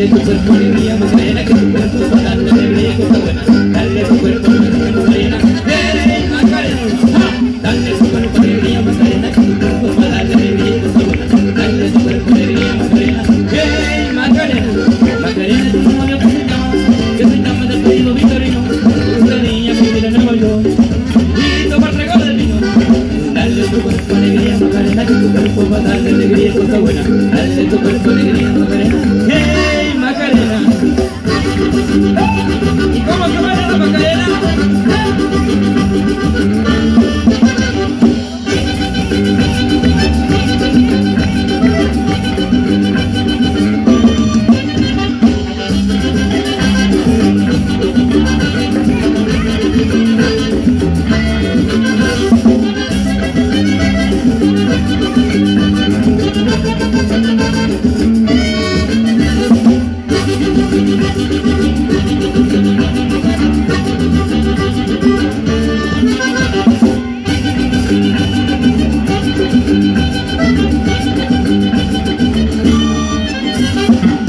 Dale tu cuerpo alegría, más buena que tu cuerpo para que. Dale tu cuerpo alegría, más buena. Dale tu alegría, más buena que tu cuerpo para. Dale alegría, Macarena! Victorino. En el. Dale tu cuerpo alegría, Macarena, que tu cuerpo para darle alegría con tu buena. Dale tu cuerpo alegría,